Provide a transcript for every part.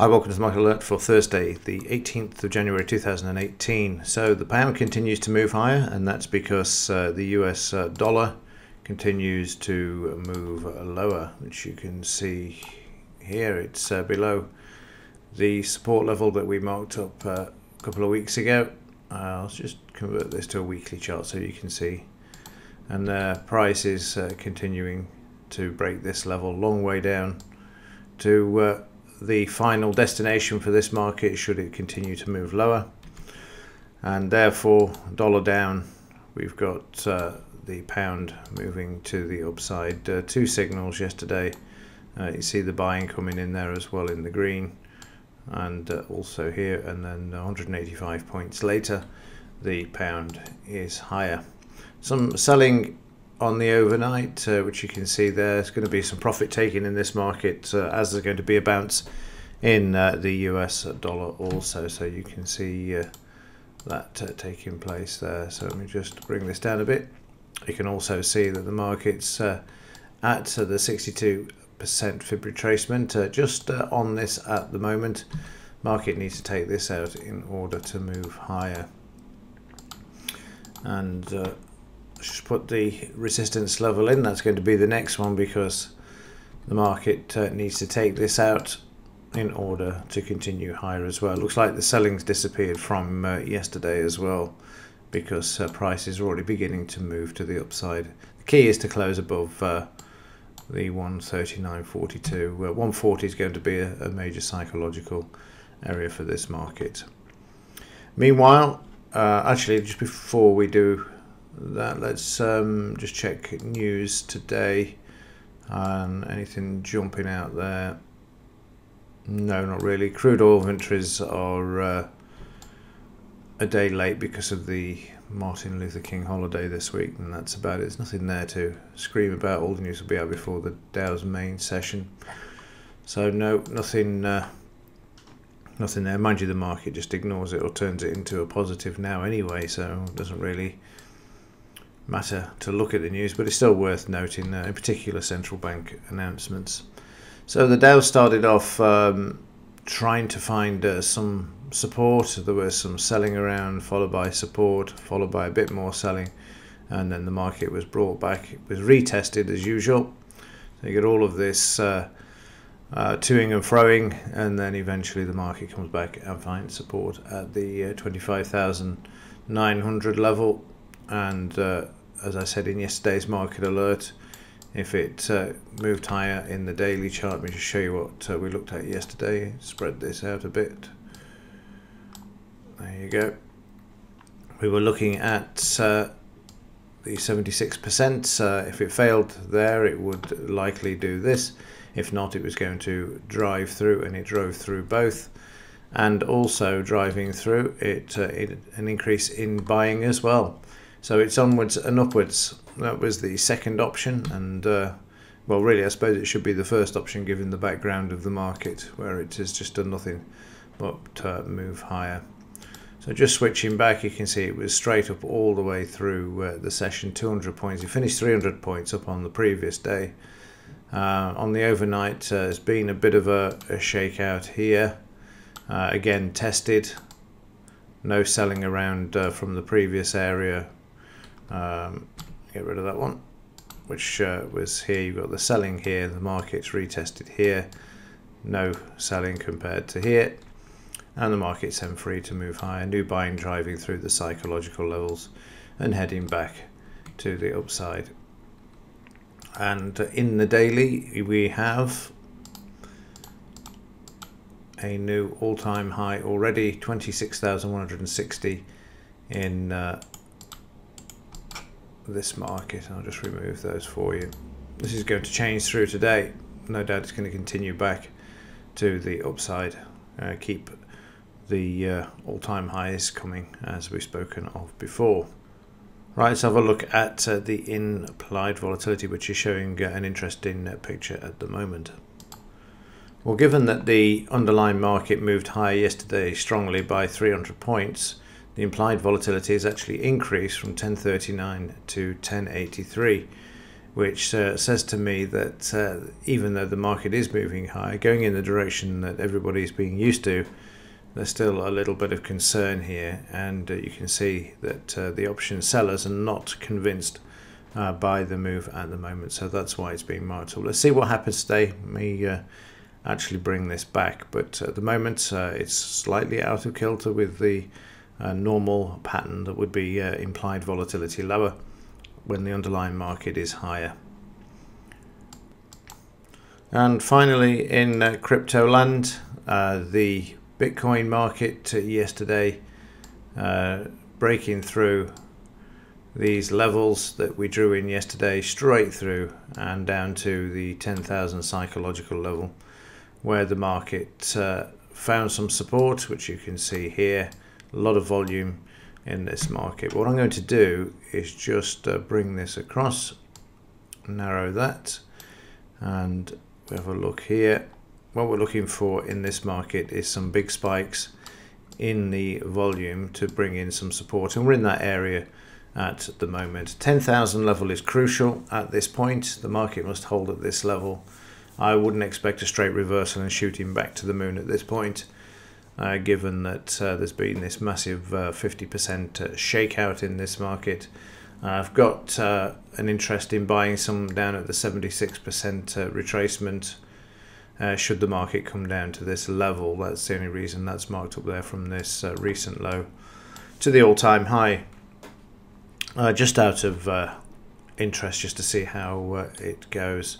Hi, welcome to the Market Alert for Thursday, the 18th of January 2018. So the pound continues to move higher, and that's because uh, the US uh, dollar continues to move lower, which you can see here. It's uh, below the support level that we marked up uh, a couple of weeks ago. Uh, let's just convert this to a weekly chart so you can see. And the price is uh, continuing to break this level, long way down to the final destination for this market should it continue to move lower. And therefore dollar down we've got uh, the pound moving to the upside. Uh, two signals yesterday. Uh, you see the buying coming in there as well in the green. And uh, also here and then 185 points later the pound is higher. Some selling on the overnight, uh, which you can see there's going to be some profit taking in this market uh, as there's going to be a bounce in uh, the US dollar also. So you can see uh, that uh, taking place there. So let me just bring this down a bit. You can also see that the market's uh, at the 62% fib retracement just on this at the moment. Market needs to take this out in order to move higher. And just put the resistance level in. That's going to be the next one because the market uh, needs to take this out in order to continue higher as well. Looks like the selling's disappeared from uh, yesterday as well because uh, prices are already beginning to move to the upside. The key is to close above uh, the 139.42. 140 is going to be a, a major psychological area for this market. Meanwhile, uh, actually, just before we do that. Let's um, just check news today. and anything jumping out there? No, not really. Crude oil inventories are uh, a day late because of the Martin Luther King holiday this week, and that's about it. There's nothing there to scream about. All the news will be out before the Dow's main session. So no, nothing, uh, nothing there. Mind you, the market just ignores it or turns it into a positive now anyway, so it doesn't really matter to look at the news, but it's still worth noting, uh, in particular, central bank announcements. So the Dow started off um, trying to find uh, some support. There was some selling around, followed by support, followed by a bit more selling, and then the market was brought back. It was retested as usual. So you get all of this uh, uh, toing and froing, and then eventually the market comes back and finds support at the uh, 25,900 level and uh, as I said in yesterday's market alert, if it uh, moved higher in the daily chart, let me just show you what uh, we looked at yesterday. Spread this out a bit. There you go. We were looking at uh, the 76%. Uh, if it failed there, it would likely do this. If not, it was going to drive through, and it drove through both. And also driving through it, uh, it an increase in buying as well. So it's onwards and upwards. That was the second option, and uh, well, really, I suppose it should be the first option given the background of the market, where it has just done nothing but uh, move higher. So just switching back, you can see it was straight up all the way through uh, the session, 200 points. It finished 300 points up on the previous day. Uh, on the overnight, uh, there's been a bit of a, a shakeout here. Uh, again, tested. No selling around uh, from the previous area um, get rid of that one, which uh, was here. You've got the selling here, the market's retested here, no selling compared to here, and the market's then free to move higher. New buying driving through the psychological levels and heading back to the upside. And in the daily, we have a new all-time high already 26,160 in uh, this market. I'll just remove those for you. This is going to change through today. No doubt it's going to continue back to the upside. Uh, keep the uh, all-time highs coming as we've spoken of before. Right, let's have a look at uh, the implied volatility, which is showing uh, an interesting uh, picture at the moment. Well, given that the underlying market moved higher yesterday strongly by 300 points, the implied volatility has actually increased from 1039 to 1083 which uh, says to me that uh, even though the market is moving higher, going in the direction that everybody's being used to, there's still a little bit of concern here, and uh, you can see that uh, the option sellers are not convinced uh, by the move at the moment, so that's why it's being marked. Let's see what happens today. Me uh, actually bring this back, but at the moment it's slightly out of kilter with the normal pattern that would be implied volatility lower when the underlying market is higher. And finally, in uh, crypto land, uh, the Bitcoin market uh, yesterday uh, breaking through these levels that we drew in yesterday straight through and down to the 10,000 psychological level where the market uh, found some support which you can see here a lot of volume in this market. What I'm going to do is just uh, bring this across, narrow that, and we have a look here. What we're looking for in this market is some big spikes in the volume to bring in some support, and we're in that area at the moment. 10,000 level is crucial at this point. The market must hold at this level. I wouldn't expect a straight reversal and shooting back to the moon at this point uh, given that uh, there's been this massive 50% uh, uh, shakeout in this market. I've got uh, an interest in buying some down at the 76% retracement. Uh, should the market come down to this level. That's the only reason that's marked up there from this uh, recent low to the all-time high. Uh, just out of interest, just to see how it goes.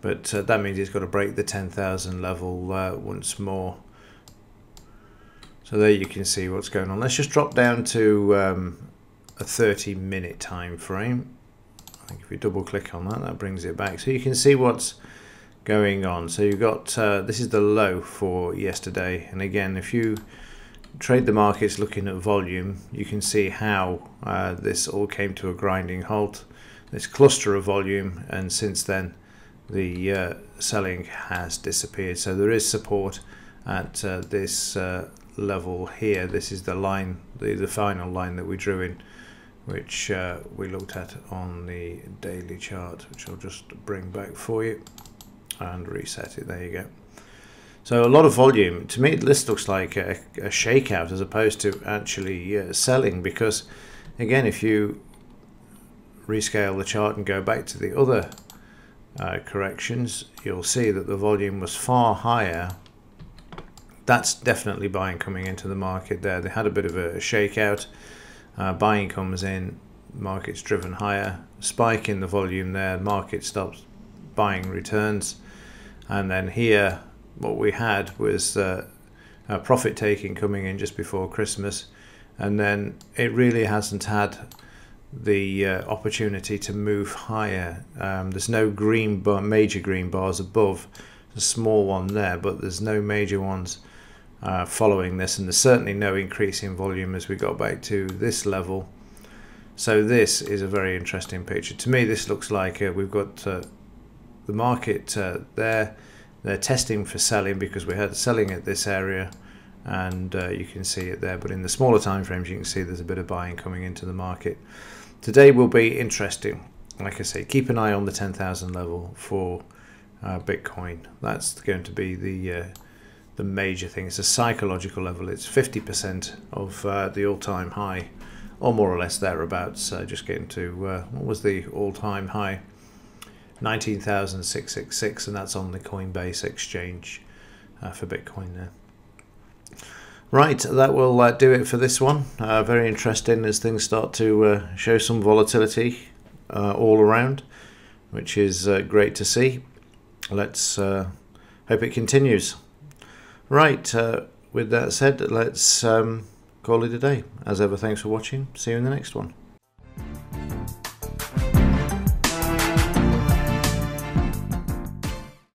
But that means it's got to break the 10,000 level once more. So there you can see what's going on. Let's just drop down to um, a 30 minute time frame. I think if we double click on that, that brings it back. So you can see what's going on. So you've got, uh, this is the low for yesterday. And again, if you trade the markets looking at volume, you can see how uh, this all came to a grinding halt. This cluster of volume, and since then, the uh, selling has disappeared. So there is support at uh, this uh, level here this is the line the, the final line that we drew in which uh, we looked at on the daily chart which I'll just bring back for you and reset it. There you go. So a lot of volume. To me this looks like a, a shakeout as opposed to actually uh, selling because again if you rescale the chart and go back to the other uh, corrections you'll see that the volume was far higher that's definitely buying coming into the market there. They had a bit of a shakeout. Uh, buying comes in, market's driven higher, spike in the volume there, market stops, buying returns. And then here, what we had was uh, profit taking coming in just before Christmas. And then it really hasn't had the uh, opportunity to move higher. Um, there's no green bar, major green bars above, a small one there, but there's no major ones uh, following this and there's certainly no increase in volume as we got back to this level. So this is a very interesting picture. To me this looks like uh, we've got uh, the market uh, there. They're testing for selling because we had selling at this area and uh, you can see it there. But in the smaller time frames you can see there's a bit of buying coming into the market. Today will be interesting. Like I say keep an eye on the 10,000 level for uh, Bitcoin. That's going to be the the major thing. It's a psychological level. It's 50% of uh, the all-time high, or more or less thereabouts. Uh, just getting to uh, what was the all-time high? 19,666, and that's on the Coinbase exchange uh, for Bitcoin there. Right, that will uh, do it for this one. Uh, very interesting as things start to show some volatility all around, which is great to see. Let's hope it continues. Right, uh, with that said, let's um, call it a day. As ever, thanks for watching. See you in the next one.